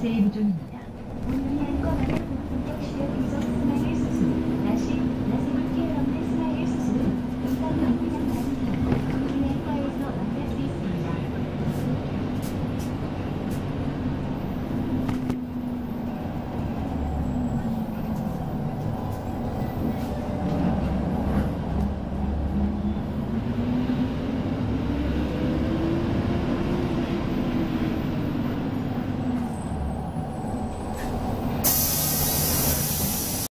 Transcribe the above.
セーブというの